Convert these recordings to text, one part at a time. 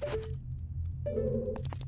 Thank you.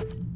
you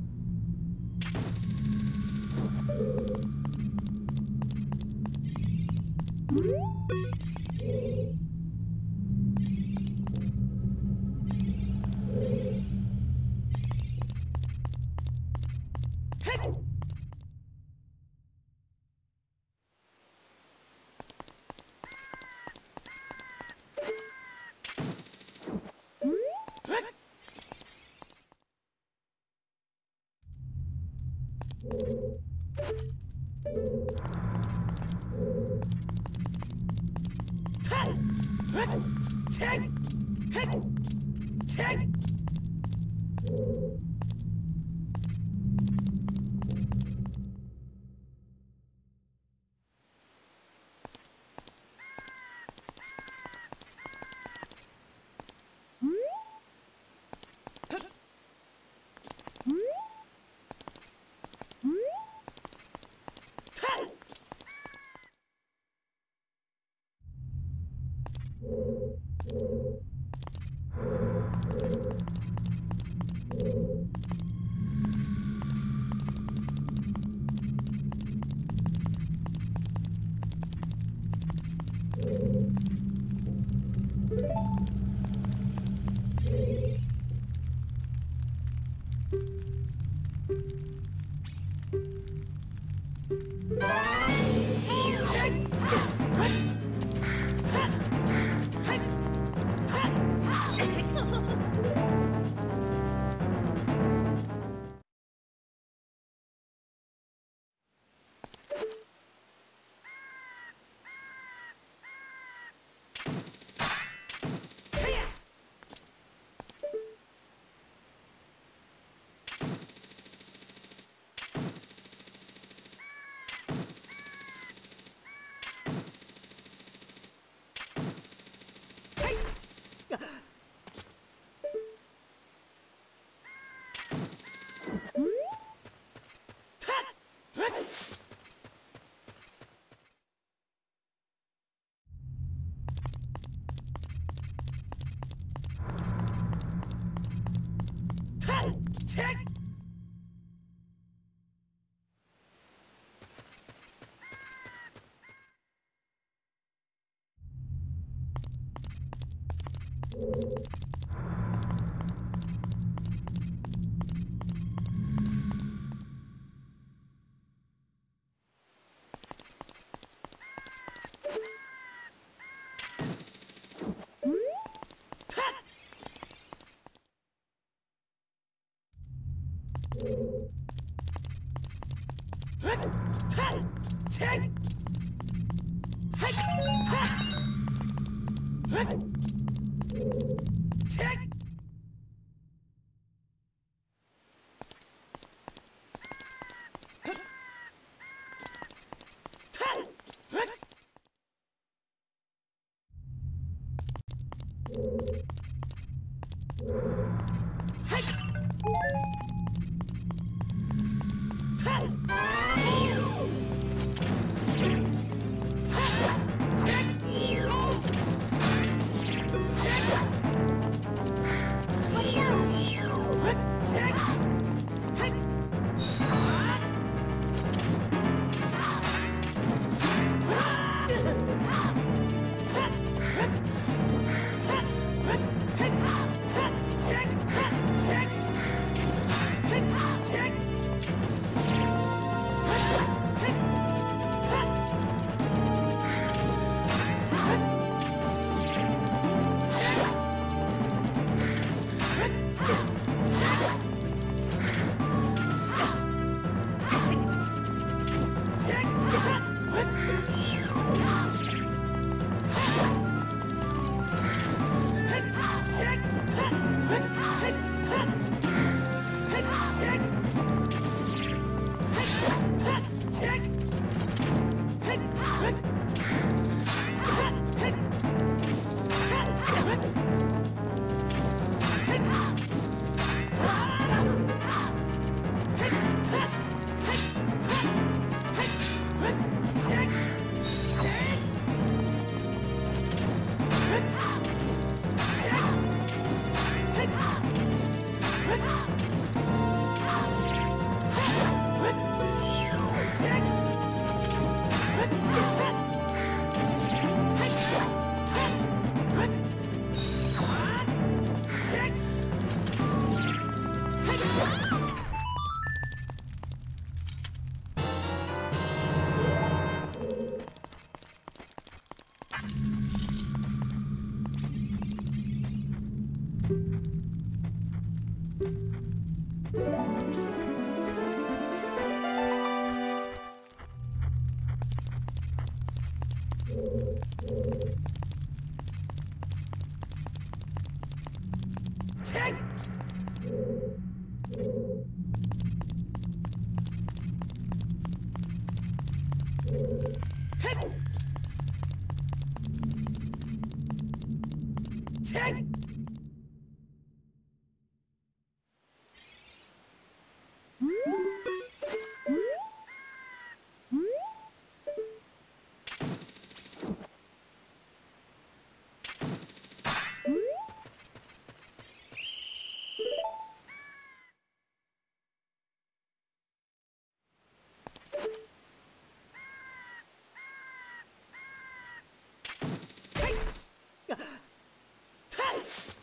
Take Ah!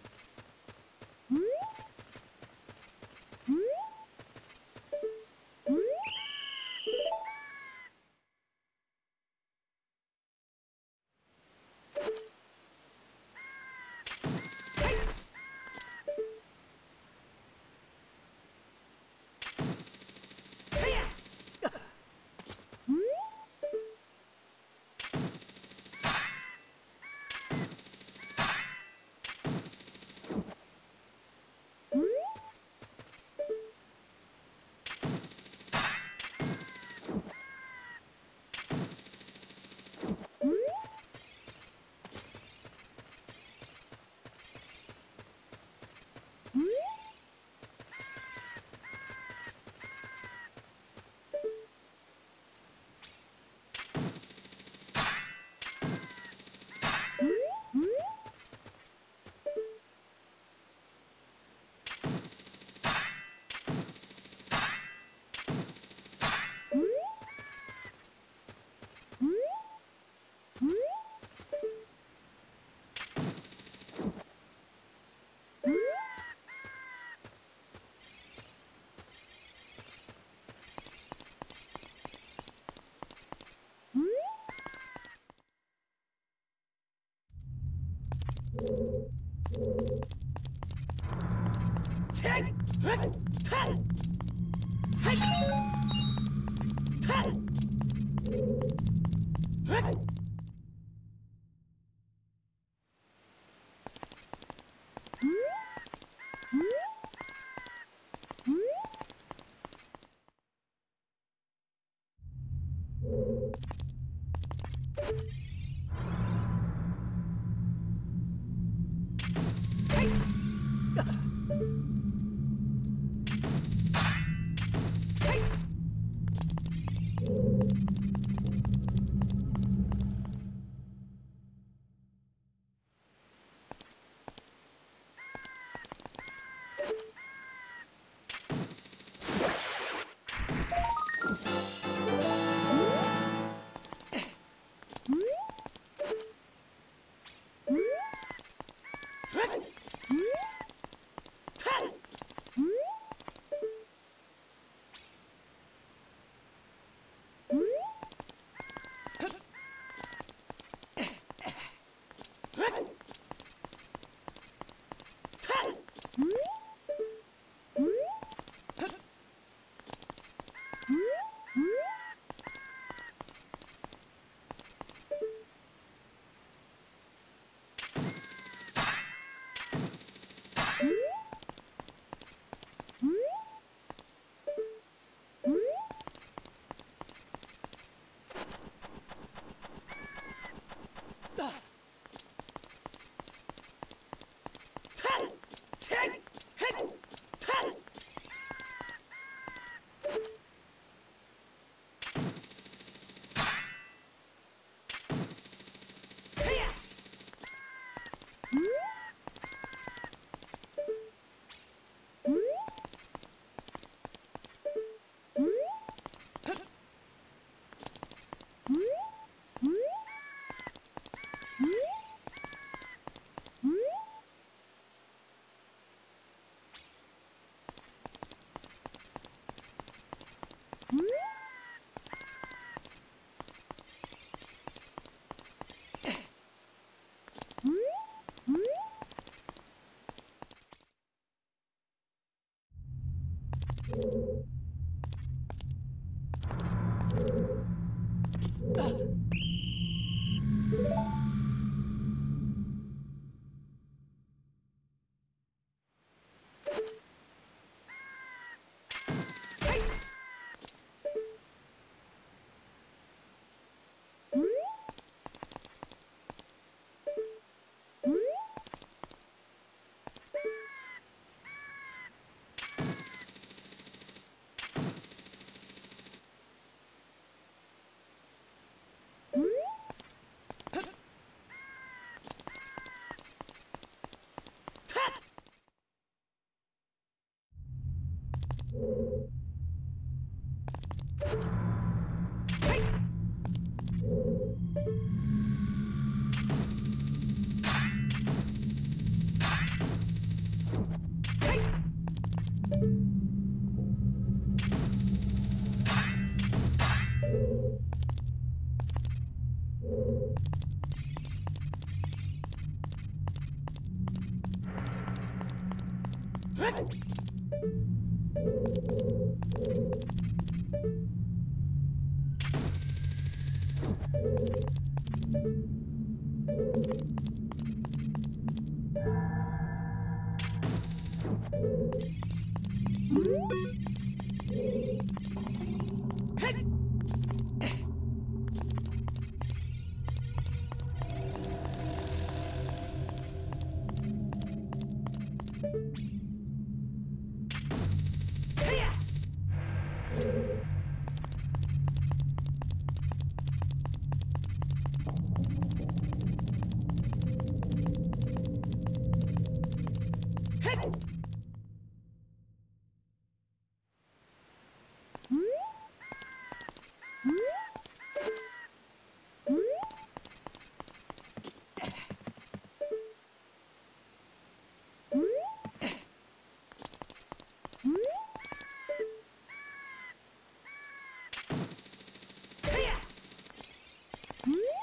Música Mm-hmm.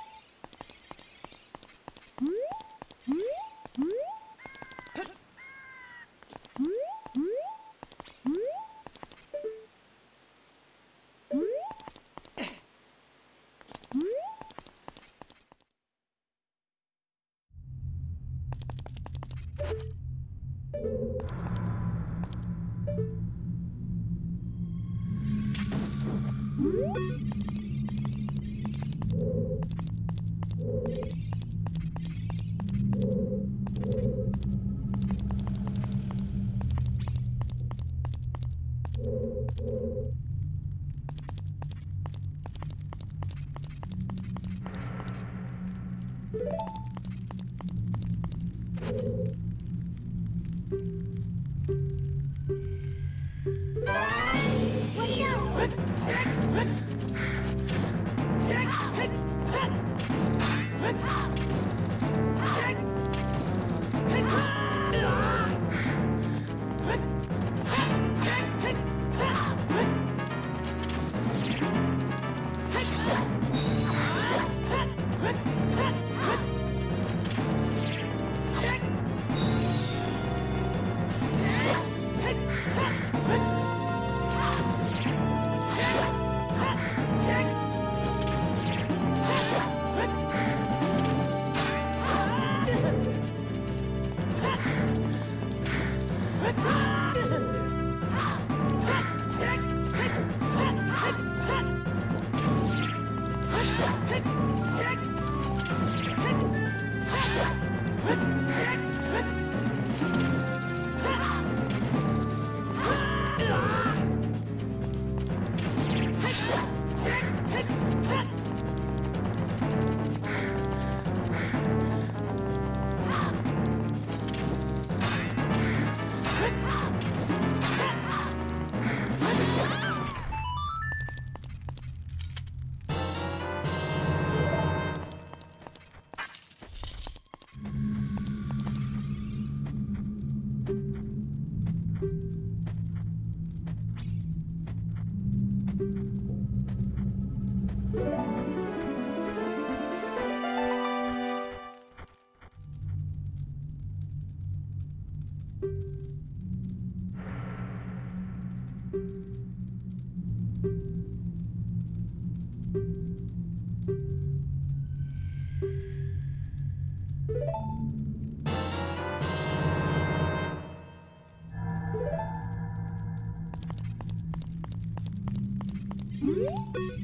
Thank you.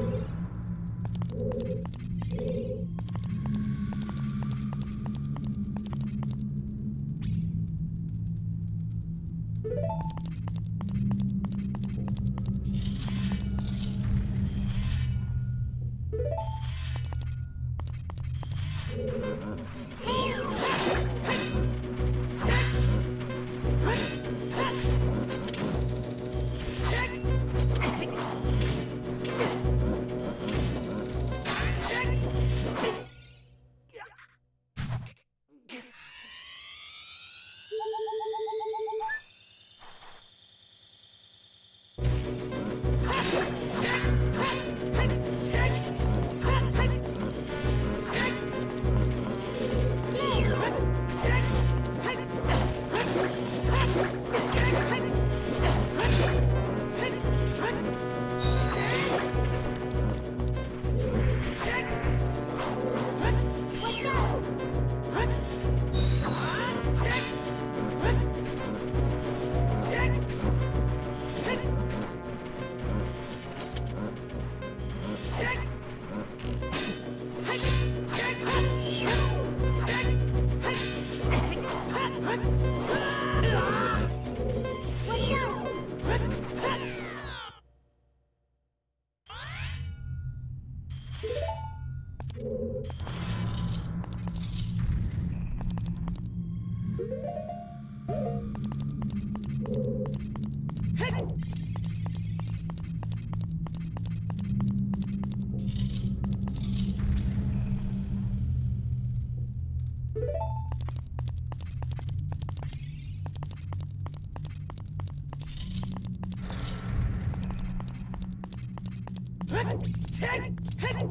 Hit! Hit! Hit!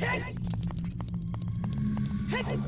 Hey! Hey!